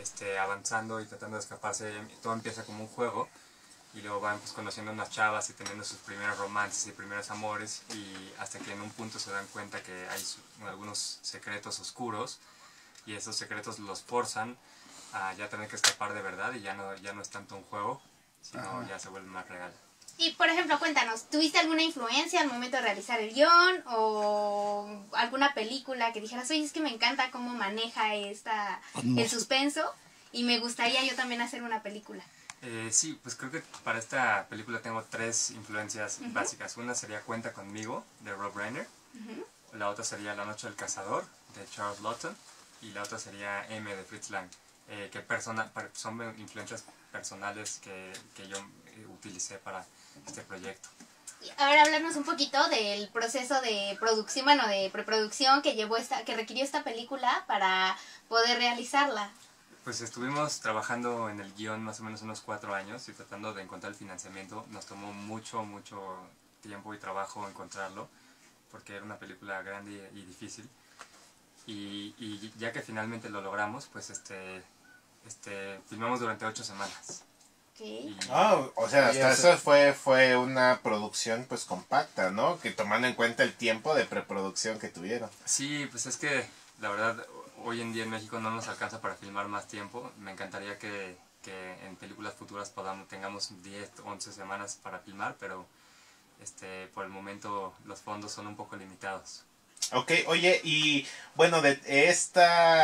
este, avanzando y tratando de escaparse. Todo empieza como un juego y luego van pues, conociendo unas chavas y teniendo sus primeros romances y primeros amores y hasta que en un punto se dan cuenta que hay algunos secretos oscuros y esos secretos los forzan a ya tener que escapar de verdad y ya no, ya no es tanto un juego, sino ya se vuelve más real. Y por ejemplo, cuéntanos, ¿tuviste alguna influencia al momento de realizar el guion o alguna película que dijeras, oye, es que me encanta cómo maneja esta, el suspenso y me gustaría yo también hacer una película? Eh, sí, pues creo que para esta película tengo tres influencias básicas. Una sería Cuenta conmigo, de Rob Reiner. La otra sería La noche del cazador, de Charles Lawton. Y la otra sería M, de Fritz Lang. Eh, que persona, son influencias personales que, que yo eh, utilicé para este proyecto. Ahora hablarnos un poquito del proceso de producción, bueno, de preproducción que llevó esta, que requirió esta película para poder realizarla. Pues estuvimos trabajando en el guion más o menos unos cuatro años y tratando de encontrar el financiamiento. Nos tomó mucho, mucho tiempo y trabajo encontrarlo porque era una película grande y, difícil. Y, y, ya que finalmente lo logramos, pues este, este, filmamos durante ocho semanas. Ah, o sea, hasta eso fue, fue una producción pues compacta, ¿no? Que tomando en cuenta el tiempo de preproducción que tuvieron. Sí, pues es que la verdad hoy en día en México no nos alcanza para filmar más tiempo. Me encantaría que, que en películas futuras podamos, tengamos 10, 11 semanas para filmar, pero este, por el momento los fondos son un poco limitados. Ok, oye, y bueno, de esta